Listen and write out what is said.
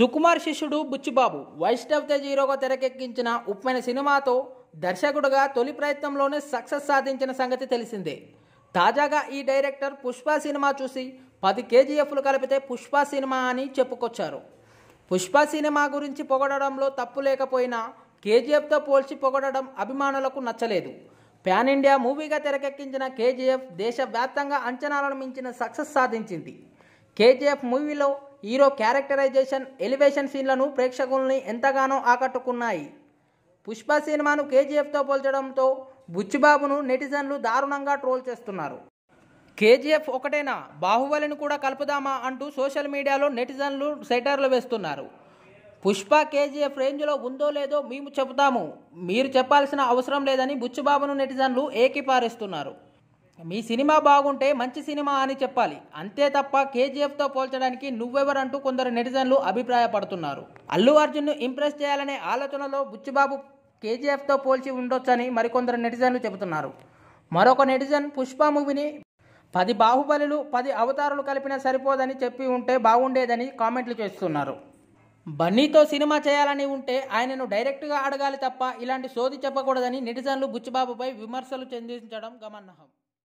సుకుమార్ శిష్యుడు బుచ్చిబాబు వైష్ణవ్ తేజ్ హీరోగా తెరకెక్కించిన ఉప్మైన సినిమాతో దర్శకుడుగా తొలి ప్రయత్నంలోనే సక్సెస్ సాధించిన సంగతి తెలిసిందే. తాజాగా ఈ డైరెక్టర్ పుష్ప సినిమా చూసి పది కేజీఎఫ్లు కలిపితే పుష్ప సినిమా అని చెప్పుకొచ్చారు. పుష్ప సినిమా గురించి పొగడడంలో తప్పు లేకపోయినా కేజీఎఫ్తో పోల్చి పొగడడం అభిమానులకు నచ్చలేదు. పాన్ ఇండియా మూవీగా తెరకెక్కించిన కేజీఎఫ్ దేశవ్యాప్తంగా అంచనాలను మించిన సక్సెస్ సాధించింది. కేజీఎఫ్ మూవీలో హీరో క్యారెక్టరైజేషన్ ఎలివేషన్ సీన్లను ప్రేక్షకుల్ని ఎంతగానో ఆకట్టుకున్నాయి. పుష్ప సినిమాను కేజీఎఫ్తో పోల్చడంతో బుచ్చిబాబును నెటిజన్లు దారుణంగా ట్రోల్ చేస్తున్నారు. కేజీఎఫ్ ఒకటేనా? బాహుబలిని కూడా కలుపుదామా అంటూ సోషల్ మీడియాలో నెటిజన్లు సెటర్లు వేస్తున్నారు. పుష్ప కేజీఎఫ్ రేంజ్లో ఉందో లేదో మేము చెబుతాము. మీరు చెప్పాల్సిన అవసరం లేదని బుచ్చిబాబును నెటిజన్లు ఏకిపారేస్తున్నారు. మీ సినిమా బాగుంటే మంచి సినిమా అని చెప్పాలి. అంతే తప్ప కేజీఎఫ్తో పోల్చడానికి నువ్వెవరంటూ కొందరు నెటిజన్లు అభిప్రాయపడుతున్నారు. అల్లు అర్జున్ను ఇంప్రెస్ చేయాలనే ఆలోచనలో బుచ్చిబాబు కేజీఎఫ్తో పోల్చి ఉండొచ్చని మరికొందరు నెటిజన్లు చెబుతున్నారు. మరొక నెటిజన్ పుష్ప మూవీని పది బాహుబలులు పది అవతారులు కలిపినా సరిపోదని చెప్పి ఉంటే బాగుండేదని కామెంట్లు చేస్తున్నారు. బన్నీతో సినిమా చేయాలని ఉంటే ఆయనను డైరెక్ట్గా అడగాలి తప్ప ఇలాంటి సోది చెప్పకూడదని నెటిజన్లు బుచ్చిబాబుపై విమర్శలు చెందించడం గమనార్హం.